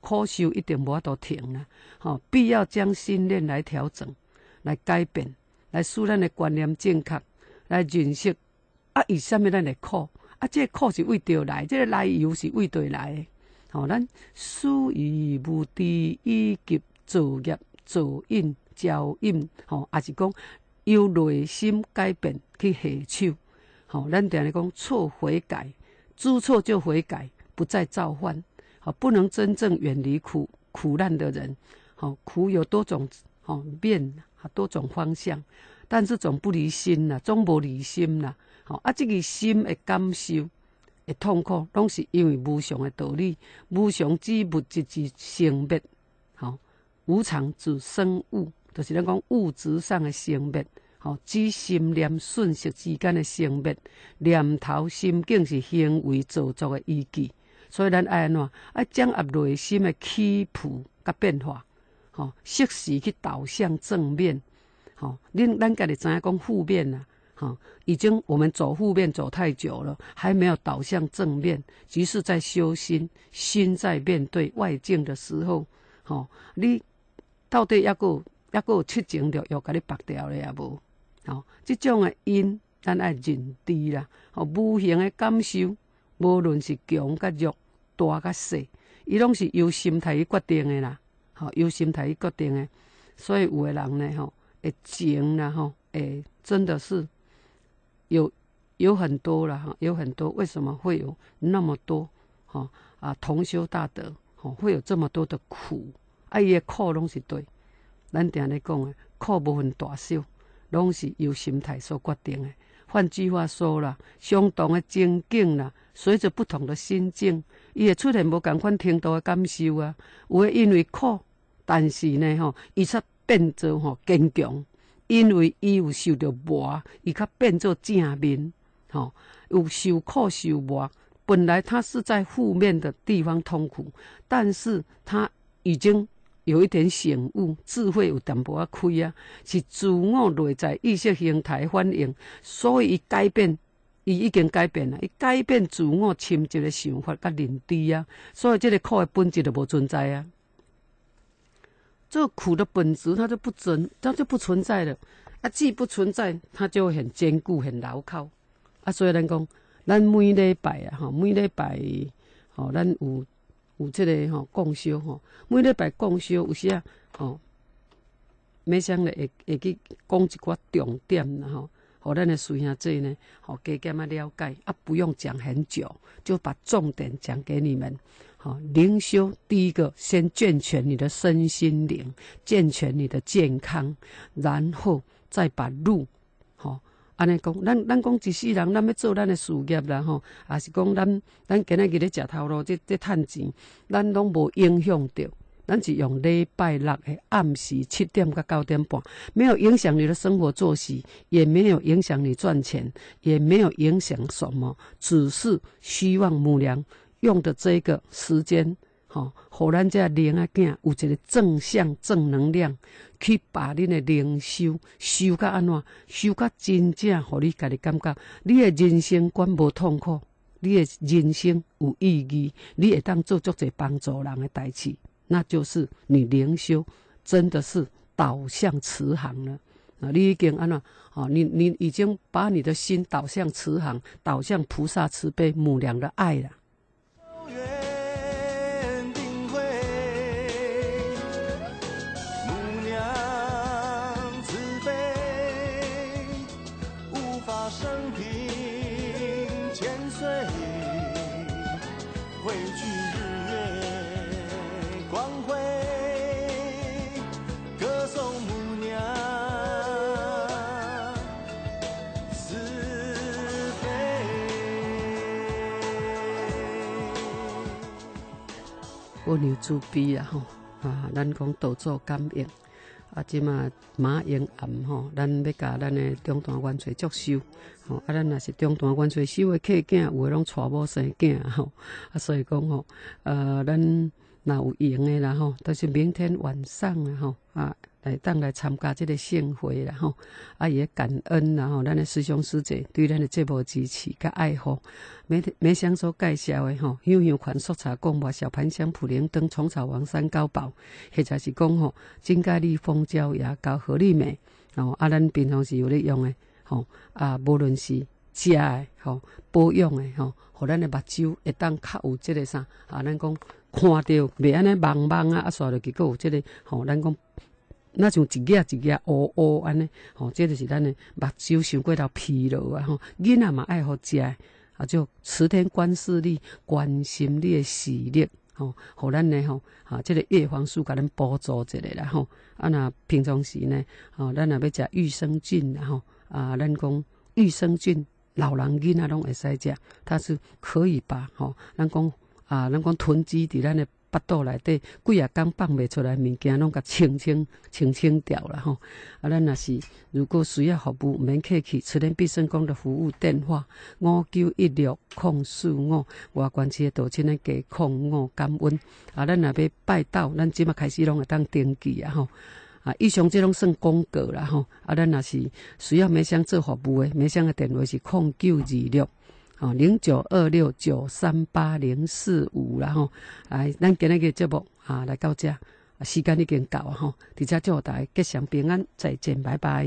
苦受一定无法度停啦。吼，必要将心念来调整、来改变、来使咱的观念正确，来认识啊，以什么咱会苦？啊，这苦是为着来，这个来由是为对来。吼，咱事于目的以及造业造因交因，吼，也是讲由内心改变去下手。吼，咱定咧讲错悔改，知错就悔改，不再造犯。好，不能真正远离苦苦难的人，好，苦有多种，吼变多种方向，但是总不离心啦，总无离心啦。啊，这个心的感受。痛苦拢是因为无常的道理，无常之物质之生灭，吼无常之生物，就是咱讲物质上的生灭，吼只心念瞬息之间的生灭，念头心境是行为造作的依据，所以咱爱安怎爱掌握内心的起伏甲变化，吼适时去导向正面，吼恁咱家己知影讲负面啊。哈，已经我们走负面走太久了，还没有导向正面。即是在修心，心在面对外境的时候，哈，你到底要个要个七情六欲，给你拔掉了也无？好，这种的因咱爱认知啦。吼，无形的感受，无论是强甲弱、大甲细，伊拢是由心态去决定的啦。吼，由心态去决定的。所以有的人呢，吼，会情啦，吼，诶，真的是有有很多了，哈，有很多。为什么会有那么多？哈啊，同修大德，哈，会有这么多的苦？啊，伊的苦拢是对。咱定咧讲诶，苦无分大小，拢是由心态所决定诶。换句话说啦，相同诶情境啦，随着不同的心境，伊会出现无共款程度诶感受啊。有诶因为苦，但是呢，吼，伊却变做吼坚强，因为伊有受着磨，伊较变做正面，吼，有受苦受磨。本来他是在负面的地方痛苦，但是他已经。有一点醒悟，智慧有淡薄仔开啊，是自我内在意识形态反应，所以伊改变，伊已经改变了，伊改变自我深切的想法甲认知啊，所以这个苦的本质就无存在啊。这个苦的本质它就不存，它就不存在了啊。既不存在，它就很坚固、很牢靠啊。所以咱讲，咱每礼拜啊，吼，每礼拜，吼，咱有。有即个吼共修吼，每礼拜共修有时啊吼，每想咧会会去讲一寡重点啦吼，咱的师兄姐呢，吼加减啊了解啊，不用讲很久，就把重点讲给你们。好，灵修第一个先健全你的身心灵，健全你的健康，然后再把路吼。安尼讲，咱咱讲一世人，咱要做咱的事业啦吼，也是讲咱咱今仔日咧食头路，即即趁钱，咱拢无影响着。咱是用礼拜六的暗时七点到九点半，没有影响你的生活作息，也没有影响你赚钱，也没有影响什么，只是希望母娘用的这个时间。吼，互咱这灵啊囝有一个正向正能量，去把恁的灵修修到安怎，修到真正，互你家己感觉，你的人生观无痛苦，你的人生有意义，你会当做足侪帮助人的代志，那就是你灵修真的是导向慈航了。啊，你已经安怎？哦，你你已经把你的心导向慈航，导向菩萨慈悲母娘的爱了。远。温柔慈悲啊吼啊！咱讲多做感应啊，即嘛马英暗吼，咱要甲咱的中段元帅接收吼啊！咱若是中段元帅收的客囝，有诶拢娶某生囝吼啊，所以讲吼呃，咱若有闲诶啦吼，都是明天晚上啊吼啊。来当来参加这个盛会啦吼，啊也感恩啦吼，咱的师兄师姐对咱的节目支持甲爱护，没没想所介绍的吼，香香款速茶贡丸小盘香普莲灯虫草王三高宝，或者是讲吼金盖利蜂胶牙膏合利美，吼啊咱平常时有咧用的吼啊，无论是食的吼保养的吼，互咱的目睭会当较有即个啥啊，咱讲看到袂安尼茫茫啊，啊煞落去佫有即个吼，咱讲。那像一页一页乌乌安尼，吼，这就是咱的目睭伤过头疲劳啊！吼，囡仔嘛爱好食，啊，就持天观视力，关心你的视力，吼，互咱呢吼，啊，这个叶黄素甲咱补助一下啦，吼，啊，那平常时呢，吼，咱若要食益生菌，然后啊，咱讲益生菌，老人囡仔拢会使食，它是可以把，吼，咱讲啊，咱讲囤积伫咱的。腹肚内底几啊工放袂出来物件，拢甲清清清清掉了吼。啊，咱若是如果需要服务，毋免客气，慈天必胜宫的服务电话五九一六空四五，外关市的道亲的加空五感恩。啊，咱若要拜到，咱即马开始拢会当登记啊吼。啊，以上即拢算广告啦吼。啊，咱若是需要美香做服务的，美香的电话是空九二六。哦，零九二六九三八零四五，然后来，咱今日个节目啊，来到这，时间已经到啊，吼，伫遮祝大家吉祥平安，再见，拜拜。